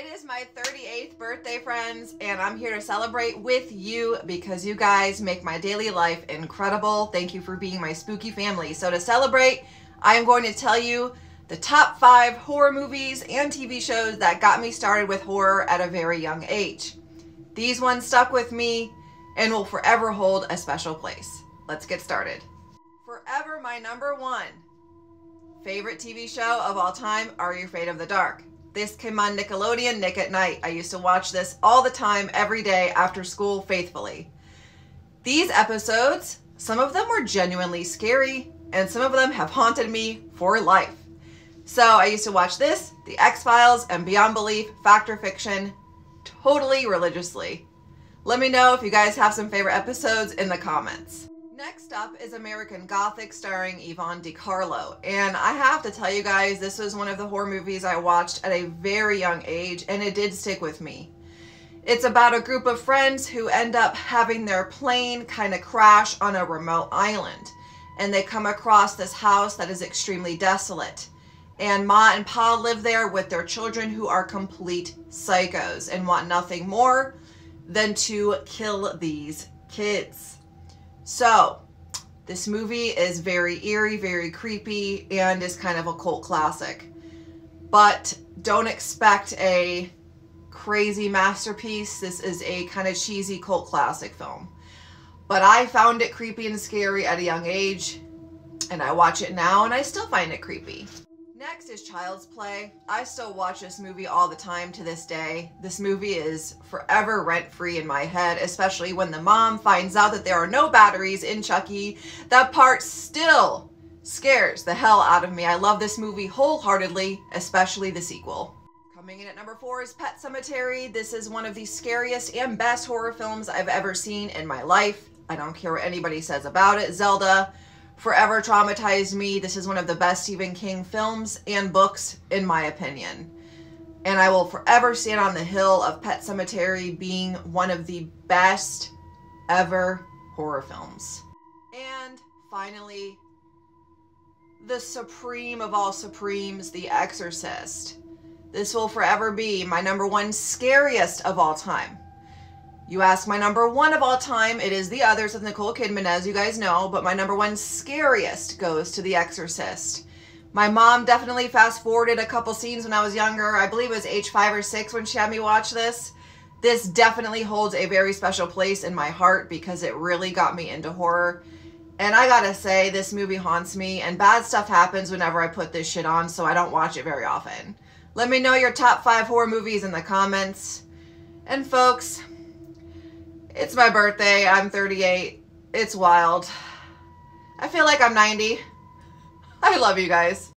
It is my 38th birthday, friends, and I'm here to celebrate with you because you guys make my daily life incredible. Thank you for being my spooky family. So, to celebrate, I am going to tell you the top five horror movies and TV shows that got me started with horror at a very young age. These ones stuck with me and will forever hold a special place. Let's get started. Forever, my number one favorite TV show of all time Are You Afraid of the Dark? This came on Nickelodeon, Nick at Night. I used to watch this all the time, every day after school, faithfully. These episodes, some of them were genuinely scary, and some of them have haunted me for life. So I used to watch this, The X Files, and Beyond Belief, Fact or Fiction, totally religiously. Let me know if you guys have some favorite episodes in the comments. Next up is American Gothic starring Yvonne De Carlo. And I have to tell you guys, this was one of the horror movies I watched at a very young age and it did stick with me. It's about a group of friends who end up having their plane kind of crash on a remote island. And they come across this house that is extremely desolate. And Ma and Pa live there with their children who are complete psychos and want nothing more than to kill these kids. So, this movie is very eerie, very creepy, and is kind of a cult classic. But don't expect a crazy masterpiece. This is a kind of cheesy cult classic film. But I found it creepy and scary at a young age, and I watch it now and I still find it creepy. Is Child's Play. I still watch this movie all the time to this day. This movie is forever rent free in my head, especially when the mom finds out that there are no batteries in Chucky. That part still scares the hell out of me. I love this movie wholeheartedly, especially the sequel. Coming in at number four is Pet Sematary. This is one of the scariest and best horror films I've ever seen in my life. I don't care what anybody says about it. Zelda forever traumatized me. This is one of the best Stephen King films and books, in my opinion. And I will forever stand on the hill of Pet Sematary being one of the best ever horror films. And finally, the supreme of all supremes, The Exorcist. This will forever be my number one scariest of all time. You ask my number one of all time, it is The Others of Nicole Kidman, as you guys know, but my number one scariest goes to The Exorcist. My mom definitely fast forwarded a couple scenes when I was younger. I believe it was age five or six when she had me watch this. This definitely holds a very special place in my heart because it really got me into horror. And I gotta say, this movie haunts me, and bad stuff happens whenever I put this shit on, so I don't watch it very often. Let me know your top five horror movies in the comments. And folks, it's my birthday. I'm 38. It's wild. I feel like I'm 90. I love you guys.